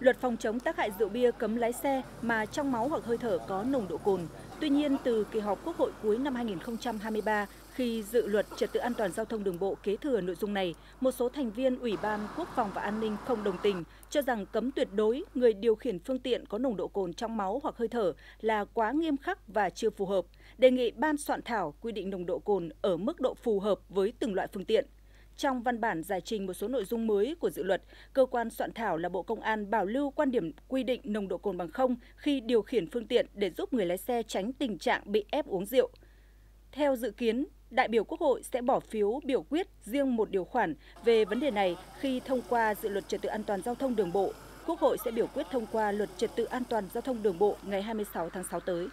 Luật phòng chống tác hại rượu bia cấm lái xe mà trong máu hoặc hơi thở có nồng độ cồn. Tuy nhiên, từ kỳ họp Quốc hội cuối năm 2023, khi dự luật trật tự an toàn giao thông đường bộ kế thừa nội dung này, một số thành viên Ủy ban Quốc phòng và An ninh không đồng tình, cho rằng cấm tuyệt đối người điều khiển phương tiện có nồng độ cồn trong máu hoặc hơi thở là quá nghiêm khắc và chưa phù hợp, đề nghị ban soạn thảo quy định nồng độ cồn ở mức độ phù hợp với từng loại phương tiện. Trong văn bản giải trình một số nội dung mới của dự luật, cơ quan soạn thảo là Bộ Công an bảo lưu quan điểm quy định nồng độ cồn bằng không khi điều khiển phương tiện để giúp người lái xe tránh tình trạng bị ép uống rượu. Theo dự kiến, đại biểu Quốc hội sẽ bỏ phiếu biểu quyết riêng một điều khoản về vấn đề này khi thông qua dự luật trật tự an toàn giao thông đường bộ. Quốc hội sẽ biểu quyết thông qua luật trật tự an toàn giao thông đường bộ ngày 26 tháng 6 tới.